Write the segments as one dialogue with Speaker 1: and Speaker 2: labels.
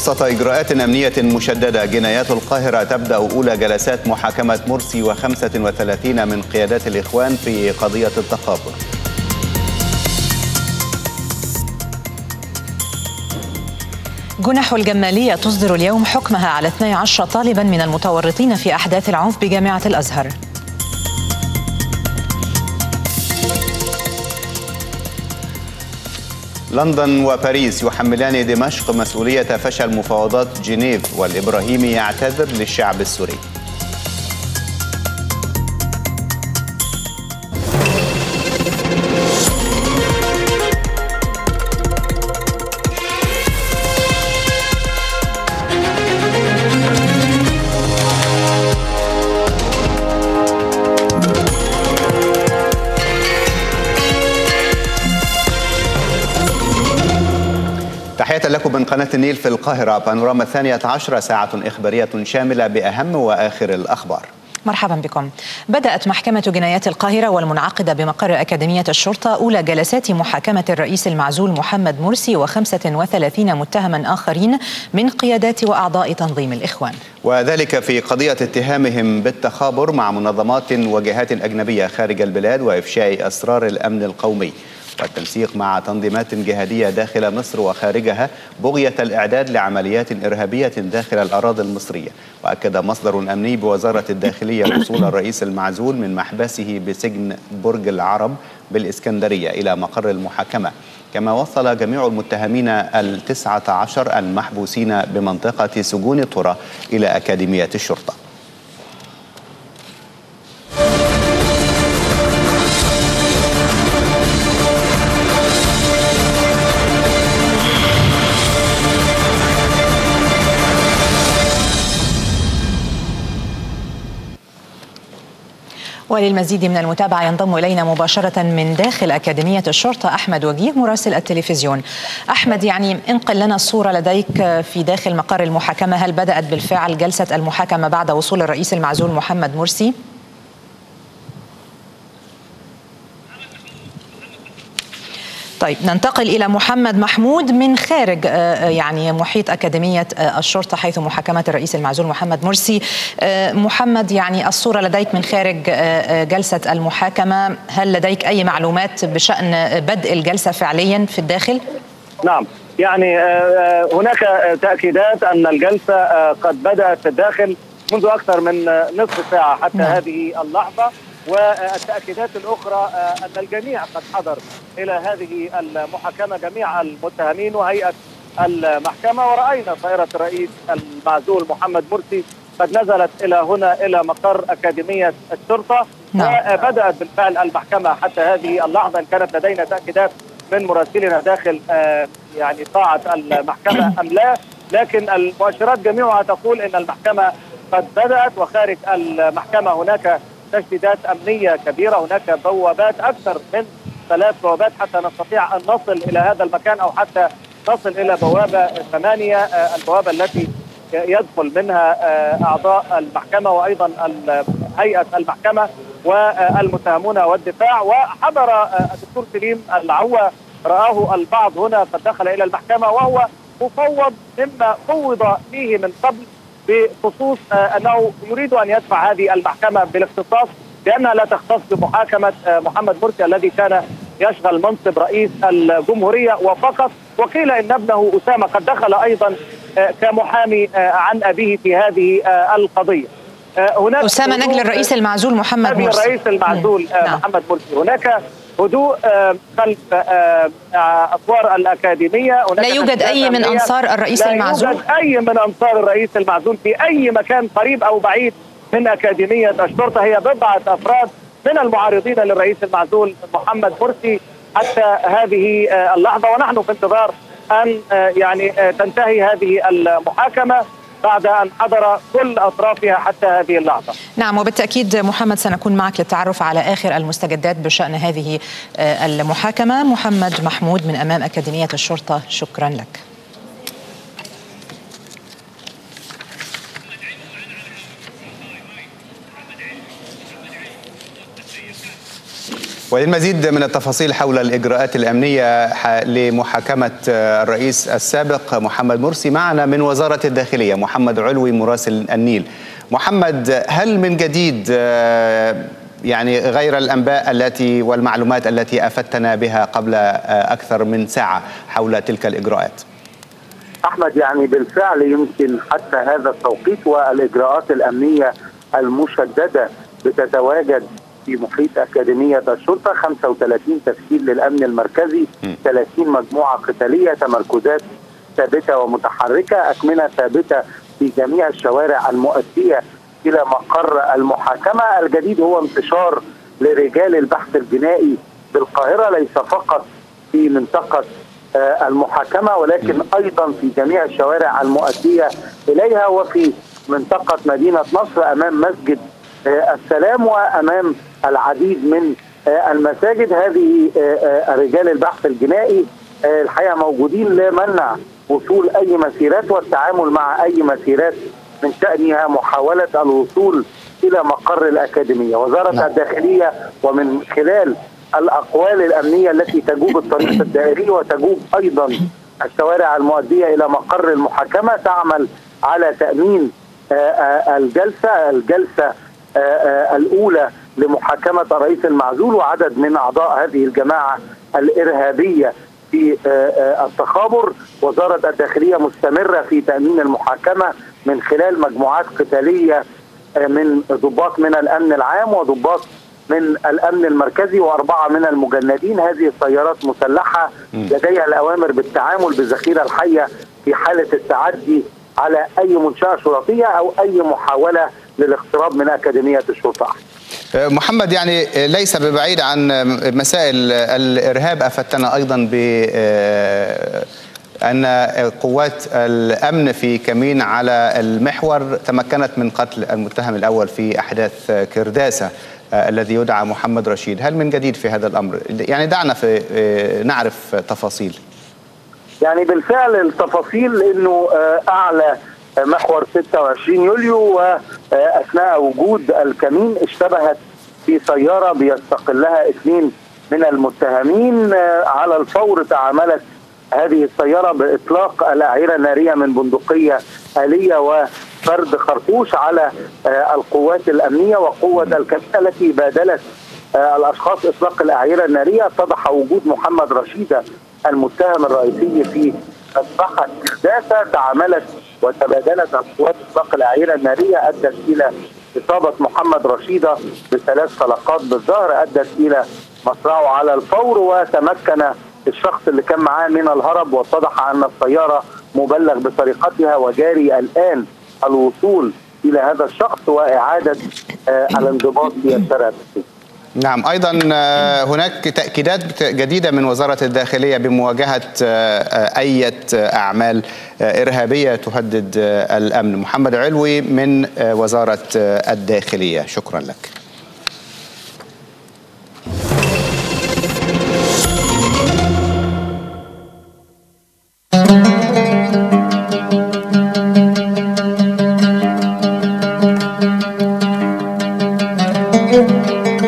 Speaker 1: وسط إجراءات أمنية مشددة جنايات القاهرة تبدأ أولى جلسات محاكمة مرسي و35 من قيادات الإخوان في قضية التخابر
Speaker 2: جنح الجمالية تصدر اليوم حكمها على 12 طالبا من المتورطين في أحداث العنف بجامعة الأزهر.
Speaker 1: لندن وباريس يحملان دمشق مسؤولية فشل مفاوضات جنيف والإبراهيمي يعتذر للشعب السوري. تحية لكم من قناة النيل في القاهرة. بانوراما الثانية عشرة ساعة إخبارية شاملة بأهم وآخر الأخبار.
Speaker 2: مرحبا بكم. بدأت محكمة جنايات القاهرة والمنعقدة بمقر أكاديمية الشرطة أولى جلسات محاكمة الرئيس المعزول محمد مرسي و35 متهما آخرين من قيادات وأعضاء تنظيم الإخوان.
Speaker 1: وذلك في قضية اتهامهم بالتخابر مع منظمات وجهات أجنبية خارج البلاد وإفشاء أسرار الأمن القومي. والتنسيق مع تنظيمات جهادية داخل مصر وخارجها بغية الإعداد لعمليات إرهابية داخل الأراضي المصرية. وأكد مصدر أمني بوزارة الداخلية وصول الرئيس المعزول من محبسه بسجن برج العرب بالإسكندرية إلى مقر المحاكمة. كما وصل جميع المتهمين التسعة عشر المحبوسين بمنطقة سجون طرة إلى أكاديمية الشرطة.
Speaker 2: وللمزيد من المتابعة ينضم إلينا مباشرة من داخل أكاديمية الشرطة أحمد وجيه مراسل التلفزيون أحمد يعني انقل لنا الصورة لديك في داخل مقر المحاكمة هل بدأت بالفعل جلسة المحاكمة بعد وصول الرئيس المعزول محمد مرسي؟ طيب ننتقل إلى محمد محمود من خارج يعني محيط أكاديمية الشرطة حيث محاكمة الرئيس المعزول محمد مرسي محمد يعني الصورة لديك من خارج جلسة المحاكمة هل لديك أي معلومات بشأن بدء الجلسة فعليا في الداخل؟
Speaker 3: نعم يعني هناك تأكيدات أن الجلسة قد بدأت في الداخل منذ أكثر من نصف ساعة حتى نعم. هذه اللحظة والتأكيدات الأخرى أن الجميع قد حضر إلى هذه المحاكمة جميع المتهمين وهيئة المحكمة. ورأينا طائرة الرئيس المعزول محمد مرسي قد نزلت إلى هنا إلى مقر أكاديمية الشرطة نعم. وبدأت بالفعل المحكمة حتى هذه اللحظة. إن كانت لدينا تأكيدات من مراسلنا داخل يعني قاعة المحكمة أم لا. لكن المؤشرات جميعها تقول أن المحكمة قد بدأت وخارج المحكمة هناك تشديدات أمنية كبيرة. هناك بوابات أكثر من ثلاث بوابات حتى نستطيع أن نصل إلى هذا المكان أو حتى نصل إلى بوابة ثمانية. البوابة التي يدخل منها أعضاء المحكمة وأيضا هيئة المحكمة والمتهمون والدفاع. وحضر الدكتور سليم العوة رآه البعض هنا قد دخل إلى المحكمة وهو مفوض مما فوض فيه من قبل. بخصوص أنه يريد أن يدفع هذه المحكمة بالاختصاص لانها لا تختص بمحاكمة محمد مرسي الذي كان يشغل منصب رئيس الجمهورية وفقط وقيل إن ابنه أسامة قد دخل أيضا كمحامي عن أبيه في هذه القضية.
Speaker 2: هناك أسامة نجل الرئيس المعزول محمد مرسي
Speaker 3: الرئيس المعزول نعم. محمد مرسي هناك هدوء خلف اسوار الأكاديمية.
Speaker 2: لا يوجد أي من أنصار الرئيس
Speaker 3: لا
Speaker 2: المعزول
Speaker 3: لا يوجد أي من أنصار الرئيس المعزول في أي مكان قريب أو بعيد من أكاديمية الشرطه هي بضعة أفراد من المعارضين للرئيس المعزول محمد مرسي حتى هذه اللحظة. ونحن في انتظار أن يعني تنتهي هذه المحاكمة. بعد أن حضر كل أطرافها حتى هذه اللحظة.
Speaker 2: نعم وبالتأكيد محمد سنكون معك للتعرف على آخر المستجدات بشأن هذه المحاكمة، محمد محمود من أمام أكاديمية الشرطة، شكرا لك.
Speaker 1: وللمزيد من التفاصيل حول الإجراءات الأمنية لمحاكمة الرئيس السابق محمد مرسي معنا من وزارة الداخلية محمد علوي مراسل النيل. محمد هل من جديد يعني غير الأنباء التي والمعلومات التي أفدتنا بها قبل أكثر من ساعة حول تلك الإجراءات؟
Speaker 4: أحمد يعني بالفعل يمكن حتى هذا التوقيت والإجراءات الأمنية المشددة بتتواجد في محيط أكاديمية الشرطة 35 تسجيل للأمن المركزي 30 مجموعة قتالية تمركزات ثابتة ومتحركة أكمنة ثابتة في جميع الشوارع المؤدية إلى مقر المحاكمة. الجديد هو انتشار لرجال البحث الجنائي بالقاهرة ليس فقط في منطقة المحاكمة ولكن أيضا في جميع الشوارع المؤدية إليها وفي منطقة مدينة نصر أمام مسجد السلام وأمام العديد من المساجد هذه رجال البحث الجنائي الحقيقة موجودين لمنع وصول أي مسيرات والتعامل مع أي مسيرات من شأنها محاولة الوصول إلى مقر الأكاديمية، وزارة نعم. الداخلية ومن خلال الأقوال الأمنية التي تجوب الطريق الدائري وتجوب أيضا الشوارع المؤدية إلى مقر المحاكمة تعمل على تأمين الجلسة، الجلسة الأولى لمحاكمة الرئيس المعزول وعدد من أعضاء هذه الجماعة الإرهابية في التخابر. وزارة الداخلية مستمرة في تأمين المحاكمة من خلال مجموعات قتالية من ضباط من الأمن العام وضباط من الأمن المركزي وأربعة من المجندين. هذه السيارات مسلحة لديها الأوامر بالتعامل بالذخيرة الحية في حالة التعدي على أي منشأة شرطية أو أي محاولة للاقتراب من أكاديمية الشرطة.
Speaker 1: محمد يعني ليس ببعيد عن مسائل الإرهاب. أفدتنا أيضا ب أن قوات الأمن في كمين على المحور تمكنت من قتل المتهم الأول في أحداث كرداسة الذي يدعى محمد رشيد. هل من جديد في هذا الأمر؟ يعني دعنا في نعرف تفاصيل.
Speaker 4: يعني بالفعل التفاصيل أنه أعلى محور 26 يوليو وأثناء وجود الكمين اشتبهت في سيارة بيستقلها اثنين من المتهمين. على الفور تعاملت هذه السيارة بإطلاق الأعيرة النارية من بندقية آلية وفرد خرطوش على القوات الأمنية وقوة الكمين التي بادلت الأشخاص إطلاق الأعيرة النارية. اتضح وجود محمد رشيده المتهم الرئيسي في مذبحه احداثه تعاملت وتبادلت القوات اطلاق الاعيره النارية أدت إلى إصابة محمد رشيدة بثلاث طلقات بالظهر أدت إلى مصرعه على الفور وتمكن الشخص اللي كان معاه من الهرب واتضح أن السيارة مبلغ بسرقتها وجاري الآن الوصول إلى هذا الشخص وإعادة الانضباط في الشارع
Speaker 1: نعم أيضا هناك تأكيدات جديدة من وزارة الداخلية بمواجهة اي أعمال إرهابية تهدد الأمن. محمد علوي من وزارة الداخلية. شكرا لك.
Speaker 5: محمد رسول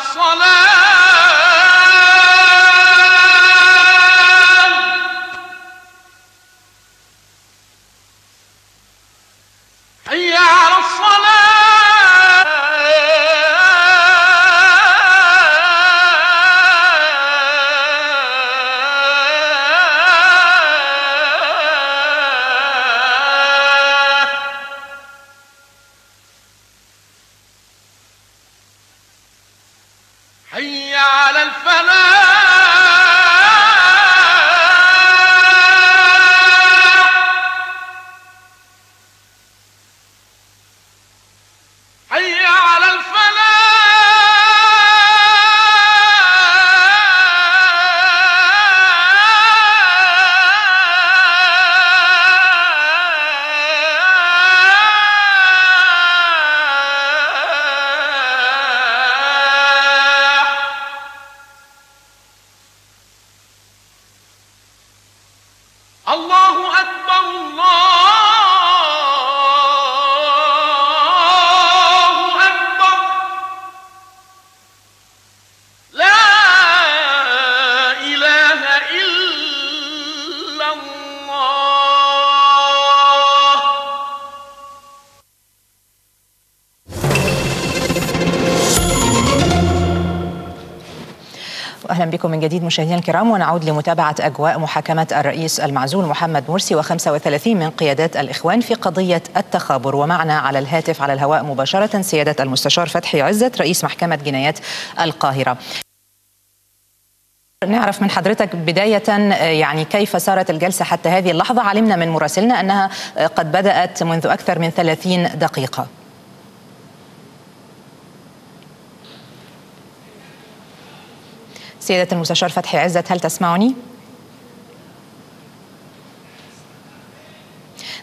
Speaker 5: الصلاة
Speaker 2: بكم من جديد مشاهدينا الكرام ونعود لمتابعة أجواء محاكمة الرئيس المعزول محمد مرسي و35 من قيادات الإخوان في قضية التخابر. ومعنا على الهاتف على الهواء مباشرة سيادة المستشار فتحي عزت رئيس محكمة جنايات القاهرة. نعرف من حضرتك بداية يعني كيف سارت الجلسة حتى هذه اللحظة؟ علمنا من مراسلنا أنها قد بدأت منذ أكثر من 30 دقيقة. سيادة المستشار فتحي عزت هل تسمعني؟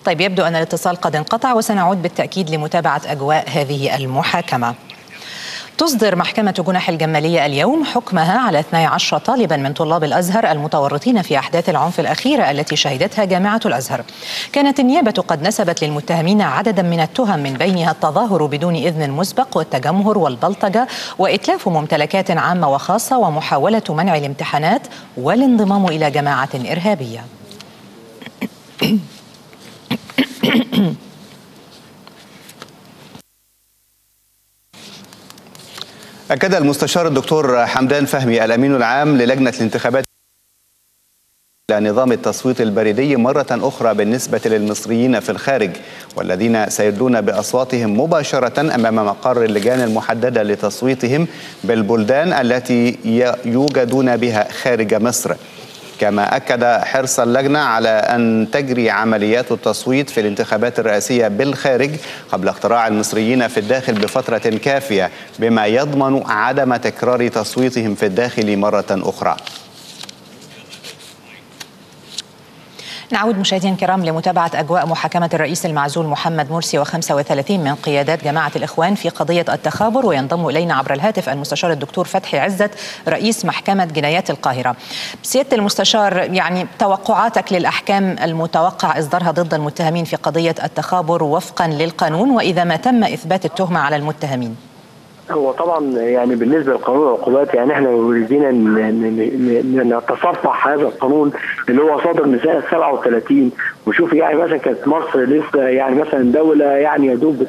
Speaker 2: طيب يبدو أن الاتصال قد انقطع وسنعود بالتأكيد لمتابعة أجواء هذه المحاكمة تصدر محكمة جنح الجمالية اليوم حكمها على 12 طالبا من طلاب الأزهر المتورطين في أحداث العنف الأخيرة التي شهدتها جامعة الأزهر. كانت النيابة قد نسبت للمتهمين عددا من التهم من بينها التظاهر بدون إذن مسبق والتجمهر والبلطجة وإتلاف ممتلكات عامة وخاصة ومحاولة منع الامتحانات والانضمام إلى جماعة إرهابية.
Speaker 1: أكد المستشار الدكتور حمدان فهمي الأمين العام للجنة الانتخابات نظام التصويت البريدي مرة أخرى بالنسبة للمصريين في الخارج والذين سيدلون بأصواتهم مباشرة أمام مقر اللجان المحددة لتصويتهم بالبلدان التي يوجدون بها خارج مصر. كما أكد حرص اللجنة على أن تجري عمليات التصويت في الانتخابات الرئاسية بالخارج قبل اقتراع المصريين في الداخل بفترة كافية بما يضمن عدم تكرار تصويتهم في الداخل مرة أخرى.
Speaker 2: نعود مشاهدينا الكرام لمتابعة أجواء محاكمة الرئيس المعزول محمد مرسي و35 من قيادات جماعة الإخوان في قضية التخابر وينضم إلينا عبر الهاتف المستشار الدكتور فتحي عزت رئيس محكمة جنايات القاهرة. سيادة المستشار يعني توقعاتك للأحكام المتوقع إصدارها ضد المتهمين في قضية التخابر وفقا للقانون وإذا ما تم إثبات التهمة على المتهمين؟
Speaker 6: هو طبعا يعني بالنسبة لقانون العقوبات يعني إحنا يريدنا نتصفح هذا القانون اللي هو صادر من سنه 37 وشوف يعني مثلا كانت مصر لسه يعني مثلا دولة يعني يا دوب